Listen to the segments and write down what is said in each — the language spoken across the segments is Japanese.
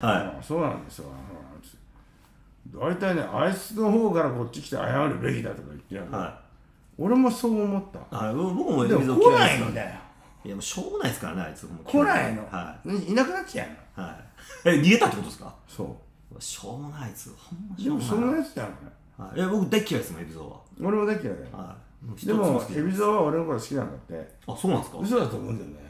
はい。そうなんですよ。大体ねあいつの方からこっち来て謝るべきだとか言ってやる、は俺もそう思った。いはい。僕もでも海来ないですんだよ。いやもうしょうがないですからねあいつも。う来ないの、、はい。なくなっちゃうのいはい。え逃げたってことですか？そしょうもないあいつほんまうでもそしょうもない。んなやつじゃんはい、いや僕大っ嫌いですもん海老蔵俺も大嫌いだよ。ははいもう一つでも好きじゃない海老蔵は俺のこと好きなんだって。あそうなんですか？嘘だと思うんだよね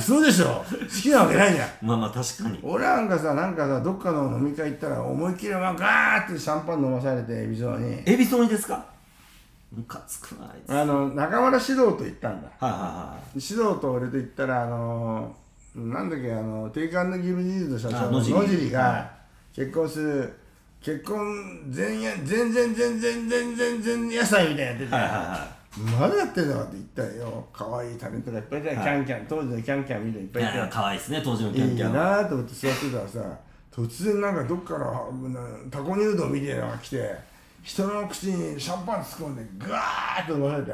嘘でしょ。好きなわけないじゃん。まあまあ確かに。俺なんかさなんかさどっかの飲み会行ったら思いっきりまあガーってシャンパン飲まされて海老蔵に。海老蔵にですか？ムカつくなあいあの中村獅童と行ったんだ。はいは獅童と俺と行ったらあのなんだっけあのテイクアンドギブジーズの社長のあ野尻。野尻はが結婚する結婚全や全然全然全然全然野菜みたいなやってて、はいはいはまだやってんのかって言ったらよ可愛いタレントがいっぱいいた。よ、はい。キャンキャン当時のキャンキャンみたいにいっぱいいた。可愛いですね当時のキャンいいキャン。なーと思って座ってたらさ突然なんかどっからなタコニュードみたいなのが来て人の口にシャンパン突っ込んでガーッと飲まされて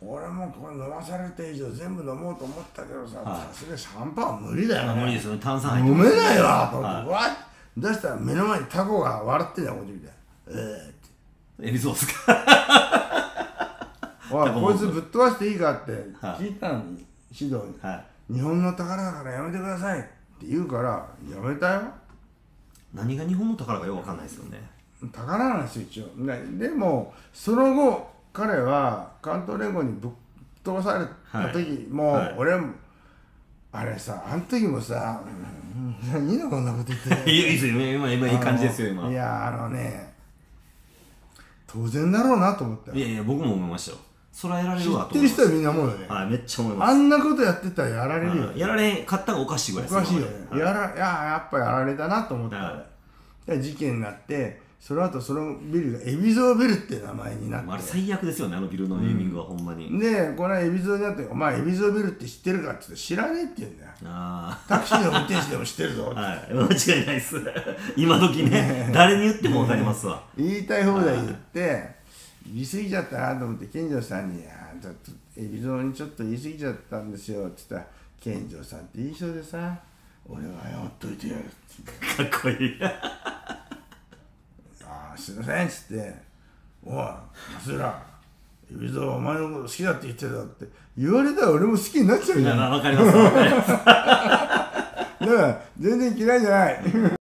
俺もこれ飲まされて以上全部飲もうと思ったけどさはい。さすがにシャンパンは無理だよね。まあ無理ですよね。炭酸入って飲めないわと思って、はい。わっ出したら目の前にタコが笑ってんだよこっち見て。えーって。海老蔵ですかおいこいつぶっ飛ばしていいかってはい。聞いたのに指導にはい。日本の宝だからやめてくださいって言うからやめたよ。何が日本の宝かよくわかんないですよね。宝なんですよ一応。ねでもその後彼は関東連合にぶっ飛ばされた時も、はい。俺もあれさあの時もさ「うん何のこんなこと言って いいですよ。ね今今いい感じですよ今。いやあのね当然だろうなと思ったいやいや僕も思いましたよそらやられ知るわってる人はみんな思うよね、はいめっちゃ思いまあんなことやってたらやられるよ、すやられへんかったがおかしいぐらいおかしいよね、はい。やらいややっぱやられたなと思った、はで事件になってその後そのビルが海老蔵ビルって名前になって。あれ最悪ですよねあのビルのネーミングはほんまに。でこの間海老蔵になって「お前海老蔵ビルって知ってるか?」って言って知らねえって言うんだよ。あタクシーの運転手でも知ってるぞあはい。間違いないです。今時ね誰に言ってもわかりますわ。言いたい放題言って言い過ぎちゃったなと思って健丈さんに「あーちょっと海老蔵にちょっと言い過ぎちゃったんですよ」って言ったら「健丈さんっていい人でさ俺は謝っといてやる」かっこいい。ああすいませんっつって「おい松浦海老蔵お前のこと好きだって言ってた」って言われたら俺も好きになっちゃうじゃん。だわかります。わかります。から全然嫌いじゃない